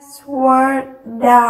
Swardapi.